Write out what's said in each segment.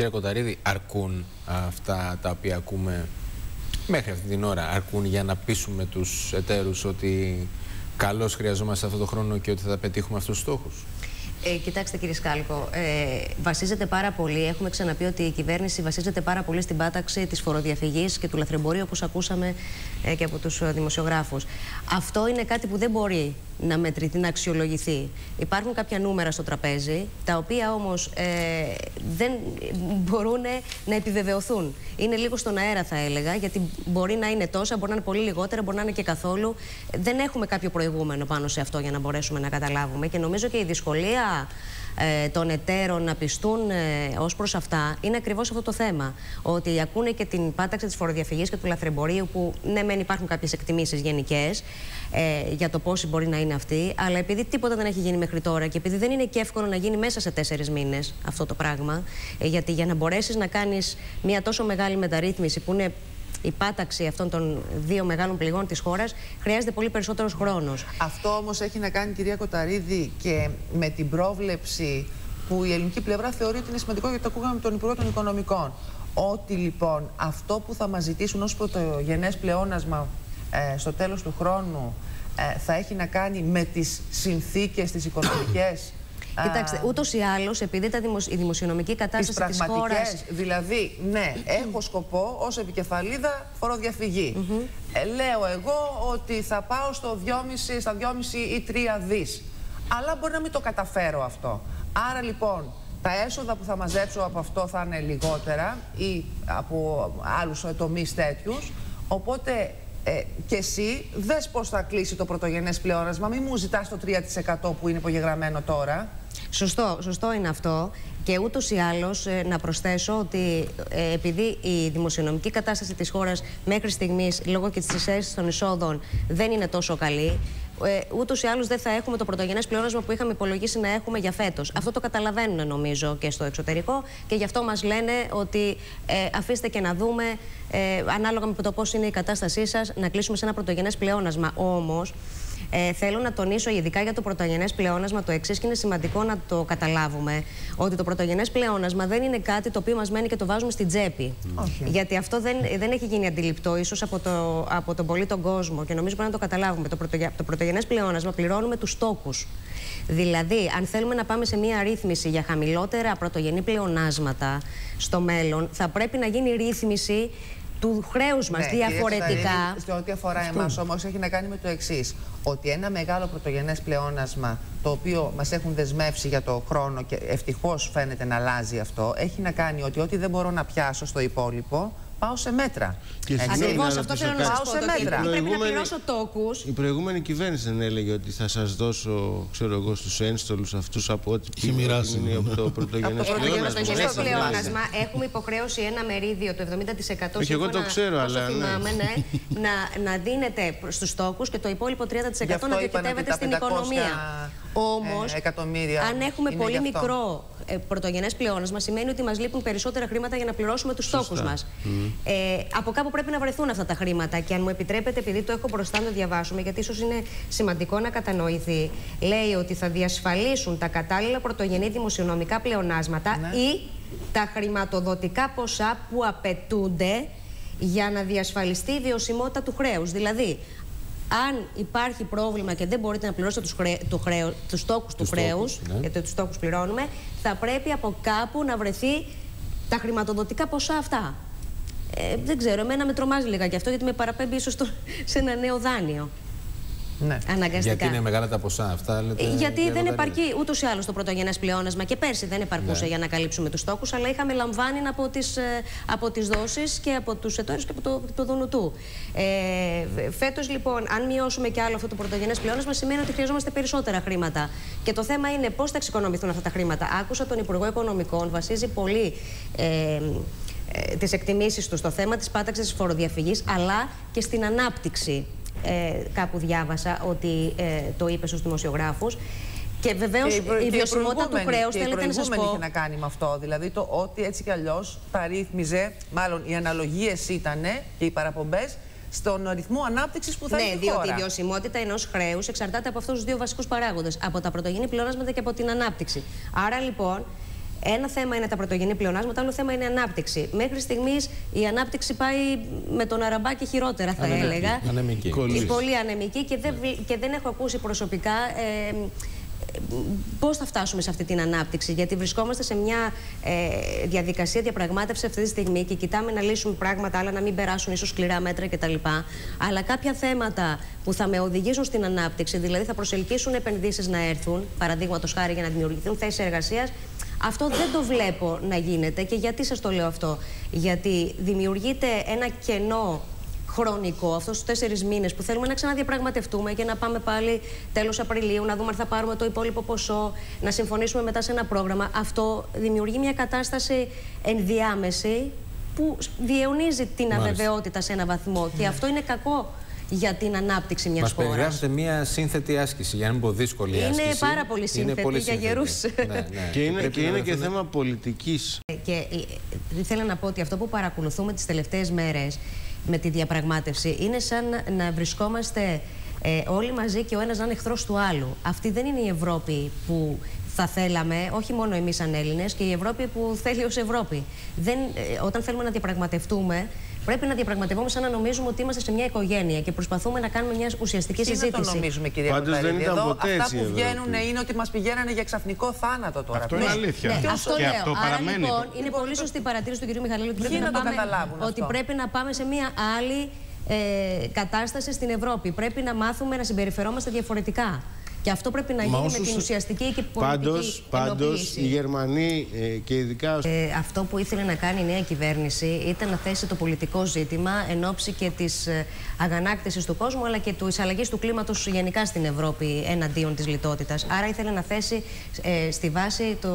Κύριε Κοταρίδη, αρκούν αυτά τα οποία ακούμε μέχρι αυτή την ώρα, αρκούν για να πείσουμε τους εταίρους ότι καλώς χρειαζόμαστε αυτό το χρόνο και ότι θα πετύχουμε αυτούς τους στόχους; Ε, κοιτάξτε κύριε Σκάλκο, ε, βασίζεται πάρα πολύ, έχουμε ξαναπεί ότι η κυβέρνηση βασίζεται πάρα πολύ στην πάταξη της φοροδιαφυγής και του λαθρεμπορίου όπως ακούσαμε ε, και από τους ε, δημοσιογράφους. Αυτό είναι κάτι που δεν μπορεί να μετρηθεί, να αξιολογηθεί. Υπάρχουν κάποια νούμερα στο τραπέζι, τα οποία όμως ε, δεν μπορούν να επιβεβαιωθούν. Είναι λίγο στον αέρα θα έλεγα, γιατί μπορεί να είναι τόσα, μπορεί να είναι πολύ λιγότερα, μπορεί να είναι και καθόλου. Δεν έχουμε κάποιο προηγούμενο πάνω σε αυτό για να μπορέσουμε να καταλάβουμε και νομίζω και η δυσκολία ε, των εταίρων να πιστούν ε, ως προς αυτά είναι ακριβώς αυτό το θέμα. Ότι ακούνε και την πάταξη της φοροδιαφυγής και του λαθρεμπορίου, που ναι, μεν υπάρχουν κάποιες εκτιμήσεις γενικές ε, για το πόσοι μπορεί να είναι αυτοί, αλλά επειδή τίποτα δεν έχει γίνει μέχρι τώρα και επειδή δεν είναι και εύκολο να γίνει μέσα σε τέσσερις μήνες αυτό το πράγμα, ε, γιατί για να μπορέσεις να κάνεις μια τόσο μεγάλη μεταρρύθμιση που είναι η πάταξη αυτών των δύο μεγάλων πληγών της χώρας χρειάζεται πολύ περισσότερος χρόνος. Αυτό όμως έχει να κάνει κυρία Κοταρίδη και με την πρόβλεψη που η ελληνική πλευρά θεωρεί ότι είναι σημαντικό γιατί το ακούγαμε με τον Υπουργό των Οικονομικών. Ότι λοιπόν αυτό που θα μας ζητήσουν ως πρωτογενές πλεόνασμα ε, στο τέλος του χρόνου ε, θα έχει να κάνει με τις συνθήκες τις οικονομικές Κοιτάξτε, ούτως ή άλλως, επειδή τα η δημοσιονομική κατάσταση της χώρα. Δηλαδή, ναι, έχω σκοπό ως επικεφαλίδα φοροδιαφυγή. Mm ε, λέω εγώ ότι θα πάω στο 2,5, στα 2,5 ή 3 δις. Αλλά μπορεί να μην το καταφέρω αυτό. Άρα λοιπόν, τα έσοδα που θα μαζέψω από αυτό θα είναι λιγότερα ή από άλλους τομείς τέτοιους. Οπότε ε, και εσύ δες πώς θα κλείσει το πρωτογενές πλεόνασμα. Μην μου ζητάς το 3% που είναι υπογεγραμμένο τώρα. Σωστό, σωστό είναι αυτό. Και ούτως ή άλλως ε, να προσθέσω ότι ε, επειδή η δημοσιονομική κατάσταση της χώρας μέχρι στιγμής λόγω και της εξαίρεσης των εισόδων δεν είναι τόσο καλή, ε, ούτως ή άλλως δεν θα έχουμε το πρωτογενές πλεόνασμα που είχαμε υπολογίσει να έχουμε για φέτος. Αυτό το καταλαβαίνουν νομίζω και στο εξωτερικό και γι' αυτό μας λένε ότι ε, αφήστε και να δούμε, ε, ανάλογα με το πώς είναι η κατάστασή σας, να κλείσουμε σε ένα πρωτογενές πλεόνασμα. Όμως, ε, θέλω να τονίσω ειδικά για το πρωτογενές πλεόνασμα το εξής και είναι σημαντικό να το καταλάβουμε. Ότι το πρωτογενές πλεόνασμα δεν είναι κάτι το οποίο μας μένει και το βάζουμε στην τσέπη. Γιατί αυτό δεν, δεν έχει γίνει αντιληπτό ίσως από, το, από τον πολύ τον κόσμο και νομίζω πρέπει να το καταλάβουμε. Το, πρωτογε, το πρωτογενές πλεόνασμα πληρώνουμε τους τόκου. Δηλαδή, αν θέλουμε να πάμε σε μια ρύθμιση για χαμηλότερα πρωτογενή πλεονάσματα στο μέλλον, θα πρέπει να γίνει ρύθμιση του χρέους μας ναι, διαφορετικά. Σε ό,τι αφορά εμάς όμως, έχει να κάνει με το εξής. Ότι ένα μεγάλο πρωτογενές πλεόνασμα, το οποίο μας έχουν δεσμεύσει για το χρόνο και ευτυχώς φαίνεται να αλλάζει αυτό, έχει να κάνει ότι ό,τι δεν μπορώ να πιάσω στο υπόλοιπο, πάω σε μέτρα. Ακριβώς αυτό θέλω να πάω σε μέτρα. Πρέπει να πληρώσω τόκους. Η προηγούμενη κυβέρνηση δεν έλεγε ότι θα σας δώσω, ξέρω εγώ, στους ένστολους αυτούς από ό,τι πήγαινε από το πρωτογενέ πλεόνασμα. Έχουμε υποχρέωση ένα μερίδιο, το 70% Όχι, εγώ το ξέρω, αλλά. Ναι. ναι, να, να δίνεται στου τόκους και το υπόλοιπο 30% να διοικητεύεται στην οικονομία. Όμως, αν έχουμε πολύ μικρό ε, πρωτογενές πλεόνασμα, σημαίνει ότι μας λείπουν περισσότερα χρήματα για να πληρώσουμε τους στόχους μας. Ε, από κάπου πρέπει να βρεθούν αυτά τα χρήματα. Και αν μου επιτρέπετε, επειδή το έχω μπροστά να το διαβάσουμε, γιατί ίσως είναι σημαντικό να κατανοηθεί, λέει ότι θα διασφαλίσουν τα κατάλληλα πρωτογενή δημοσιονομικά πλεονάσματα ναι. ή τα χρηματοδοτικά ποσά που απαιτούνται για να διασφαλιστεί η βιωσιμότητα του χρέους. Δηλαδή, αν υπάρχει πρόβλημα και δεν μπορείτε να πληρώσετε τους, χρέ, το χρέο, τους στόχους του χρέους, ναι. γιατί τους στόχους πληρώνουμε, θα πρέπει από κάπου να βρεθεί τα χρηματοδοτικά ποσά αυτά. Ε, δεν ξέρω, εμένα με τρομάζει λίγα αυτό, γιατί με παραπέμπει ίσως σε ένα νέο δάνειο. Ναι. Αναγκαστικά. Γιατί είναι μεγάλα τα ποσά αυτά, λέτε. Ε, γιατί δεν επαρκεί ούτως ή άλλως το πρωτογενές πλεόνασμα και πέρσι δεν επαρκούσε ναι. για να καλύψουμε τους στόχους, αλλά είχαμε λαμβάνει από τις από τις δόσεις και από τους εταίρους και από το, το Δουνουτού. Ε, Φέτος λοιπόν, αν μειώσουμε και άλλο αυτό το πρωτογενές πλεόνασμα, σημαίνει ότι χρειαζόμαστε περισσότερα χρήματα. Και το θέμα είναι πώς θα εξοικονομηθούν αυτά τα χρήματα. Άκουσα τον Υπουργό Οικονομικών, βασίζει πολύ. Ε, ε, τις εκτιμήσεις του στο θέμα της πάταξης της φοροδιαφυγής αλλά και στην ανάπτυξη ε, κάπου διάβασα ότι ε, το είπε στους δημοσιογράφους. Και βεβαίως η, βιωσιμότητα του χρέους θέλετε να σας πω. είχε να κάνει με αυτό. Δηλαδή το ότι έτσι κι αλλιώς τα ρύθμιζε, μάλλον οι αναλογίες ήταν και οι παραπομπές στον ρυθμό ανάπτυξης που θα ναι, έχει η διότι η βιωσιμότητα ενός χρέους εξαρτάται από αυτούς τους δύο βασικούς παράγοντες. Από τα πρωτογενή πλεόνασματα και από την ανάπτυξη. Άρα λοιπόν Ένα θέμα είναι τα πρωτογενή πλεονάσματα, άλλο θέμα είναι η ανάπτυξη. Μέχρι στιγμής η ανάπτυξη πάει με τον αραμπάκι χειρότερα, θα Ανεμική. έλεγα. Ανεμική. Και Πολύ ανεμική και δεν, βλ- και δεν έχω ακούσει προσωπικά ε, πώς θα φτάσουμε σε αυτή την ανάπτυξη. Γιατί βρισκόμαστε σε μια ε, διαδικασία διαπραγμάτευση αυτή τη στιγμή και κοιτάμε να λύσουμε πράγματα, αλλά να μην περάσουν ίσως σκληρά μέτρα κτλ. Αλλά κάποια θέματα που θα με οδηγήσουν στην ανάπτυξη, δηλαδή θα προσελκύσουν επενδύσεις να έρθουν, παραδείγματος χάρη για να δημιουργηθούν θέσεις εργασίας, αυτό δεν το βλέπω να γίνεται. Και γιατί σας το λέω αυτό, Γιατί δημιουργείται ένα κενό χρονικό, αυτούς τους τέσσερις μήνες που θέλουμε να ξαναδιαπραγματευτούμε και να πάμε πάλι τέλος Απριλίου, να δούμε αν θα πάρουμε το υπόλοιπο ποσό, να συμφωνήσουμε μετά σε ένα πρόγραμμα. Αυτό δημιουργεί μια κατάσταση ενδιάμεση που διαιωνίζει την Μάλιστα. αβεβαιότητα σε ένα βαθμό. Και αυτό είναι κακό για την ανάπτυξη μιας Μας χώρας. περιγράφετε μια σύνθετη άσκηση, για να μην πω δύσκολη Είναι άσκηση. πάρα πολύ σύνθετη για σύνθετη. γερούς. Ναι, ναι. Και είναι, Πρέπει και, να είναι και δοθούν- θέμα πολιτικής. Και ε, ήθελα να πω ότι αυτό που παρακολουθούμε τις τελευταίες μέρες με τη διαπραγμάτευση είναι σαν να βρισκόμαστε ε, όλοι μαζί και ο ένας να είναι εχθρός του άλλου. Αυτή δεν είναι η Ευρώπη που θα θέλαμε, όχι μόνο εμείς σαν Έλληνες, και η Ευρώπη που θέλει ως Ευρώπη. Δεν, ε, όταν θέλουμε να διαπραγματευτούμε, πρέπει να διαπραγματευόμαστε σαν να νομίζουμε ότι είμαστε σε μια οικογένεια και προσπαθούμε να κάνουμε μια ουσιαστική Τι να συζήτηση. το νομίζουμε, κυρία Πάντως δεν Κοταρίδη. ήταν Εδώ ποτέ αυτά έτσι η που Ευρώπη. βγαίνουν είναι ότι μας πηγαίνανε για ξαφνικό θάνατο τώρα. Αυτό Ναι. είναι αλήθεια. Ναι, Ποιος- αυτό και λέω. αυτό Άρα παραμένει. λοιπόν είναι πολύ σωστή η παρατήρηση του κ. Μιχαλέλου ότι, Ποιοι πρέπει να, να το πάμε, καταλάβουν ότι αυτό; πρέπει να πάμε σε μια άλλη ε, κατάσταση στην Ευρώπη. Πρέπει να μάθουμε να συμπεριφερόμαστε διαφορετικά. Και αυτό πρέπει να Μα γίνει με όσους- την ουσιαστική και πολιτική Πάντως, πάντως ενοποίηση. οι Γερμανοί ε, και ειδικά ως Ε, αυτό που ήθελε να κάνει η νέα κυβέρνηση ήταν να θέσει το πολιτικό ζήτημα εν ώψη και της ε, αγανάκτησης του κόσμου αλλά και της αλλαγής του κλίματος γενικά στην Ευρώπη εναντίον της λιτότητας. Άρα ήθελε να θέσει ε, στη βάση το,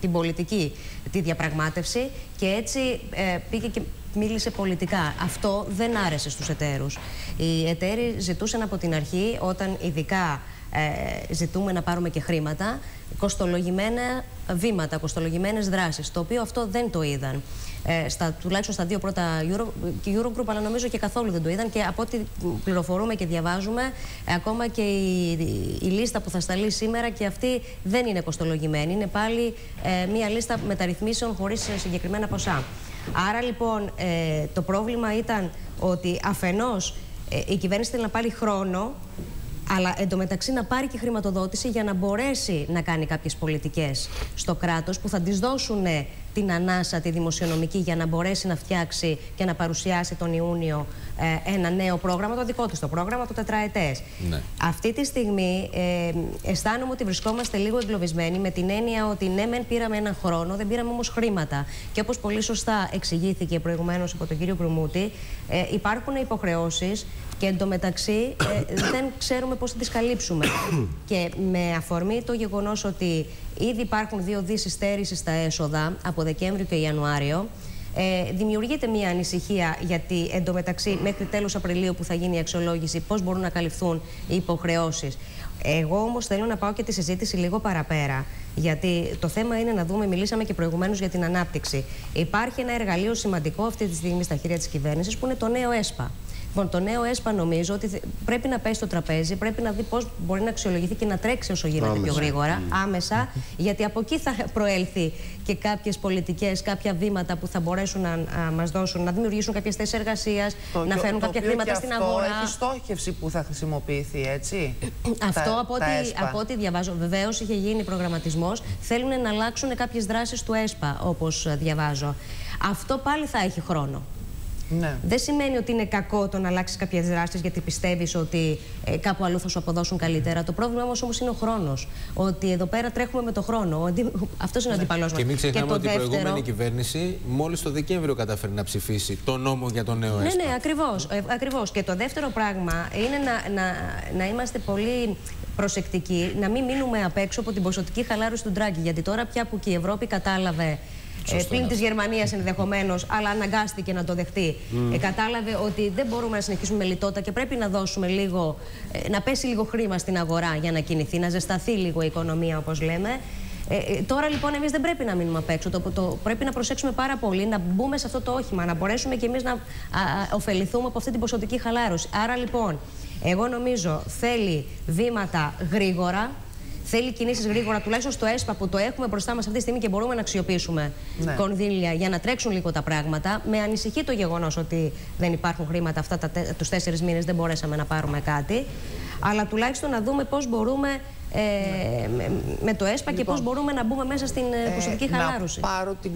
την πολιτική τη διαπραγμάτευση και έτσι ε, πήγε και μίλησε πολιτικά. Αυτό δεν άρεσε στους εταίρους. Οι εταίροι ζητούσαν από την αρχή, όταν ειδικά ε, ζητούμε να πάρουμε και χρήματα, κοστολογημένα βήματα, κοστολογημένες δράσεις, το οποίο αυτό δεν το είδαν. Ε, στα, τουλάχιστον στα δύο πρώτα Euro, και Eurogroup, αλλά νομίζω και καθόλου δεν το είδαν και από ό,τι πληροφορούμε και διαβάζουμε, ε, ακόμα και η, η λίστα που θα σταλεί σήμερα και αυτή δεν είναι κοστολογημένη. Είναι πάλι ε, μία λίστα μεταρρυθμίσεων χωρίς ε, συγκεκριμένα ποσά. Άρα λοιπόν ε, το πρόβλημα ήταν ότι αφενός ε, η κυβέρνηση θέλει να πάρει χρόνο αλλά εντωμεταξύ να πάρει και χρηματοδότηση για να μπορέσει να κάνει κάποιες πολιτικές στο κράτος που θα της δώσουν ε, την ανάσα τη δημοσιονομική για να μπορέσει να φτιάξει και να παρουσιάσει τον Ιούνιο ε, ένα νέο πρόγραμμα, το δικό της το πρόγραμμα, το τετραετές. Ναι. Αυτή τη στιγμή ε, αισθάνομαι ότι βρισκόμαστε λίγο εγκλωβισμένοι με την έννοια ότι ναι, μεν πήραμε έναν χρόνο, δεν πήραμε όμως χρήματα. Και όπως πολύ σωστά εξηγήθηκε προηγουμένως από τον κύριο Κρουμούτη, ε, υπάρχουν υποχρεώσεις και εντωμεταξύ ε, δεν ξέρουμε πώς θα τις καλύψουμε. και με αφορμή το γεγονός ότι ήδη υπάρχουν δύο δις στέρηση στα έσοδα από Δεκέμβριο και Ιανουάριο. Ε, δημιουργείται μια ανησυχία γιατί εντωμεταξύ μέχρι τέλος Απριλίου που θα γίνει η αξιολόγηση πώς μπορούν να καλυφθούν οι υποχρεώσεις. Εγώ όμως θέλω να πάω και τη συζήτηση λίγο παραπέρα. Γιατί το θέμα είναι να δούμε, μιλήσαμε και προηγουμένως για την ανάπτυξη. Υπάρχει ένα εργαλείο σημαντικό αυτή τη στιγμή στα χέρια της κυβέρνησης που είναι το νέο ΕΣΠΑ. Λοιπόν, το νέο ΕΣΠΑ νομίζω ότι θε- πρέπει να πέσει στο τραπέζι, πρέπει να δει πώς μπορεί να αξιολογηθεί και να τρέξει όσο γίνεται πιο Άμεσα. γρήγορα, άμεσα, γιατί από εκεί θα προέλθει και κάποιες πολιτικές, κάποια βήματα που θα μπορέσουν να μας δώσουν, να δημιουργήσουν κάποιες θέσεις εργασίας, Το- να το- φέρουν το κάποια οποίο χρήματα και στην αυτό αγορά. Έχει στόχευση που θα χρησιμοποιηθεί, έτσι; Αυτό Τα- από, τα ό,τι, ΕΣΠΑ. από ό,τι διαβάζω, βεβαίως είχε γίνει προγραμματισμός. Θέλουν να αλλάξουν κάποιες δράσεις του ΕΣΠΑ, όπως διαβάζω. Αυτό πάλι θα έχει χρόνο. Ναι. Δεν σημαίνει ότι είναι κακό το να αλλάξεις κάποιες δράσεις γιατί πιστεύεις ότι ε, κάπου αλλού θα σου αποδώσουν καλύτερα. Το πρόβλημα όμως όμως είναι ο χρόνος. Ότι εδώ πέρα τρέχουμε με το χρόνο. Αυτός είναι ο αντιπαλός μας. Και μην ξεχνάμε ότι η προηγούμενη κυβέρνηση μόλις το Δεκέμβριο κατάφερε να ψηφίσει το νόμο για το νέο Ναι, ΕΣΠΑ. ναι, ακριβώς, ε, ακριβώς. Και το δεύτερο πράγμα είναι να, να, να είμαστε πολύ προσεκτικοί, να μην μείνουμε απ' έξω από την ποσοτική χαλάρωση του Ντράγκη. Γιατί τώρα πια που και η Ευρώπη κατάλαβε, ε, Σωστό πλην είναι της αυτό. Γερμανίας ενδεχομένως, αλλά αναγκάστηκε να το δεχτεί, ε, κατάλαβε ότι δεν μπορούμε να συνεχίσουμε με λιτότητα και πρέπει να δώσουμε λίγο, ε, να πέσει λίγο χρήμα στην αγορά για να κινηθεί, να ζεσταθεί λίγο η οικονομία, όπως λέμε. Ε, ε, τώρα λοιπόν εμείς δεν πρέπει να μείνουμε απ' έξω. Το, το, πρέπει να προσέξουμε πάρα πολύ, να μπούμε σε αυτό το όχημα, να μπορέσουμε κι εμείς να α, α, ωφεληθούμε από αυτή την ποσοτική χαλάρωση. Άρα λοιπόν, εγώ νομίζω θέλει βήματα γρήγορα, Θέλει κινήσεις γρήγορα, τουλάχιστον στο ΕΣΠΑ που το έχουμε μπροστά μας αυτή τη στιγμή και μπορούμε να αξιοποιήσουμε Ναι. κονδύλια για να τρέξουν λίγο τα πράγματα. Με ανησυχεί το γεγονός ότι δεν υπάρχουν χρήματα αυτά τους τέσσερις μήνες, δεν μπορέσαμε να πάρουμε κάτι. Αλλά τουλάχιστον να δούμε πώς μπορούμε ε, με, με το ΕΣΠΑ και Λοιπόν. πώς μπορούμε να μπούμε μέσα στην ε, ποσοτική Ε, χαλάρωση. Να πάρω την